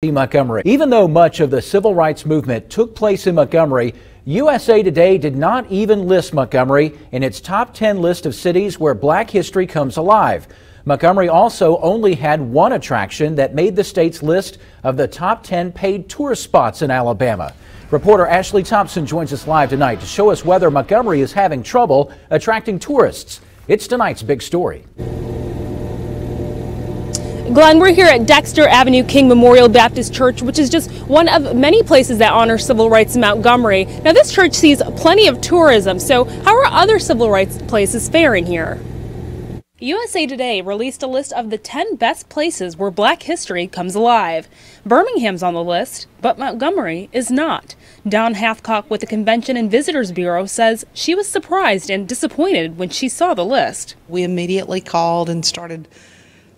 Montgomery. Even though much of the civil rights movement took place in Montgomery, USA Today did not even list Montgomery in its top 10 list of cities where black history comes alive. Montgomery also only had one attraction that made the state's list of the top 10 paid tourist spots in Alabama. Reporter Ashley Thompson joins us live tonight to show us whether Montgomery is having trouble attracting tourists. It's tonight's big story. Glenn, we're here at Dexter Avenue King Memorial Baptist Church, which is just one of many places that honor civil rights in Montgomery. Now, this church sees plenty of tourism, so how are other civil rights places faring here? USA Today released a list of the 10 best places where black history comes alive. Birmingham's on the list, but Montgomery is not. Dawn Hathcock with the Convention and Visitors Bureau says she was surprised and disappointed when she saw the list. We immediately called and started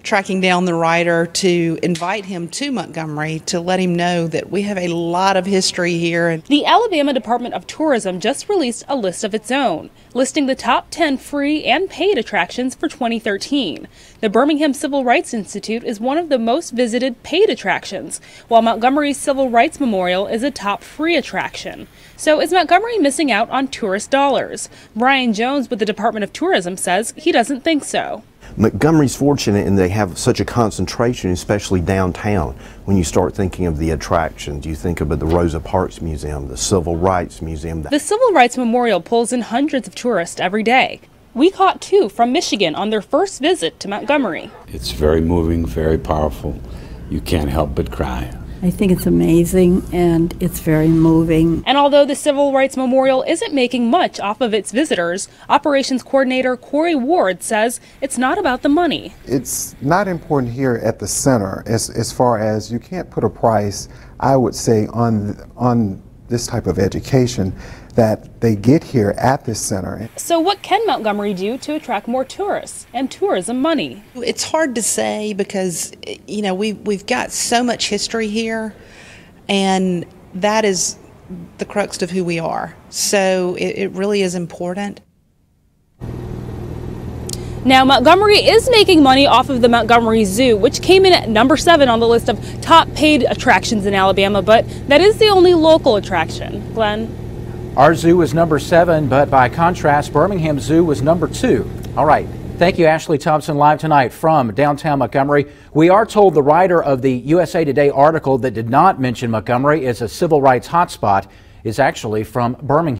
tracking down the writer to invite him to Montgomery to let him know that we have a lot of history here. The Alabama Department of Tourism just released a list of its own, listing the top 10 free and paid attractions for 2013. The Birmingham Civil Rights Institute is one of the most visited paid attractions, while Montgomery's Civil Rights Memorial is a top free attraction. So is Montgomery missing out on tourist dollars? Brian Jones with the Department of Tourism says he doesn't think so. Montgomery's fortunate and they have such a concentration, especially downtown. When you start thinking of the attractions, you think about the Rosa Parks Museum, the Civil Rights Museum. The Civil Rights Memorial pulls in hundreds of tourists every day. We caught two from Michigan on their first visit to Montgomery. It's very moving, very powerful. You can't help but cry. I think it's amazing and it's very moving. And although the Civil Rights Memorial isn't making much off of its visitors, operations coordinator Corey Ward says it's not about the money. It's not important here at the center as, as far as you can't put a price, I would say, on, on this type of education that they get here at this center. So, what can Montgomery do to attract more tourists and tourism money? It's hard to say because you know we we've got so much history here, and that is the crux of who we are. So it, it really is important. Now, Montgomery is making money off of the Montgomery Zoo, which came in at number seven on the list of top paid attractions in Alabama, but that is the only local attraction. Glenn? Our zoo was number seven, but by contrast, Birmingham Zoo was number two. All right. Thank you, Ashley Thompson, live tonight from downtown Montgomery. We are told the writer of the USA Today article that did not mention Montgomery as a civil rights hotspot is actually from Birmingham.